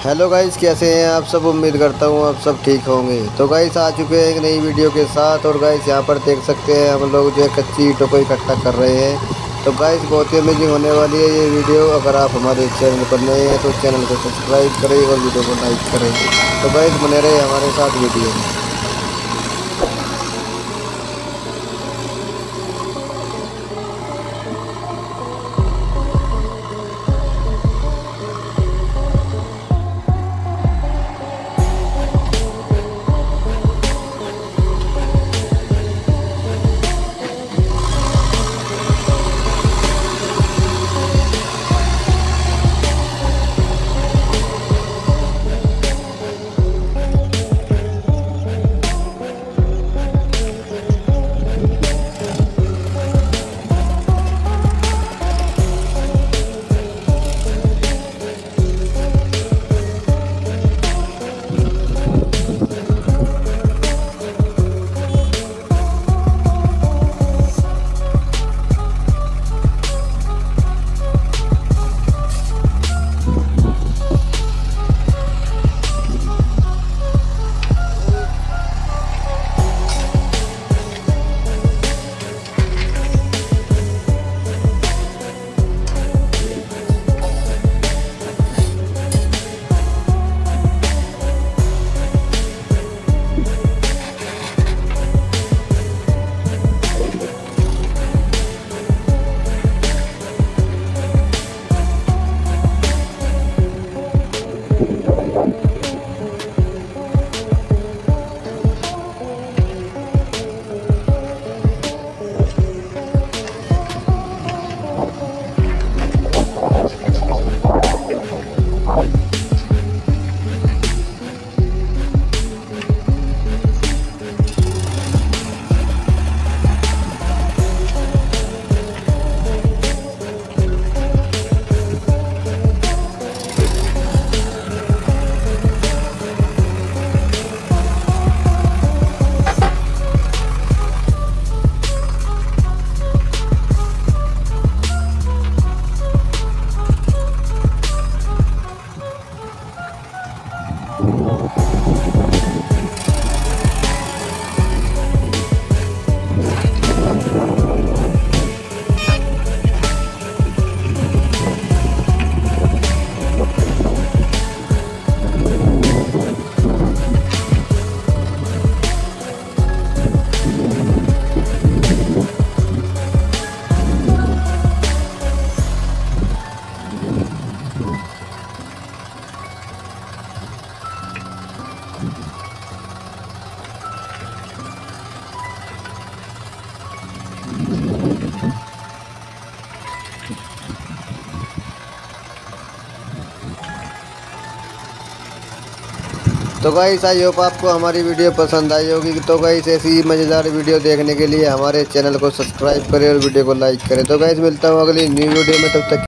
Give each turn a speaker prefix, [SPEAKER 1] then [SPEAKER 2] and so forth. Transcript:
[SPEAKER 1] Hello guys, कैसे हैं आप सब? उम्मीद करता हूँ आप सब ठीक होंगे। तो गाइस, आ चुके हैं एक नई वीडियो के साथ और गाइस, यहाँ पर देख सकते हैं हम लोग जो है कच्ची ईटों को इकट्ठा कर रहे हैं। तो गाइस, बहुत ही अमेजिंग होने वाली है ये वीडियो। अगर आप हमारे चैनल पर नए हैं तो चैनल को सब्सक्राइब करें और वीडियो को लाइक करें। तो गाइस, बने रहे हमारे साथ वीडियो में। तो गाइस आई होप आपको हमारी वीडियो पसंद आई होगी। तो गाइस ऐसी मज़ेदार वीडियो देखने के लिए हमारे चैनल को सब्सक्राइब करें और वीडियो को लाइक करें। तो गाइस मिलता हूँ अगली न्यू वीडियो में, तब तक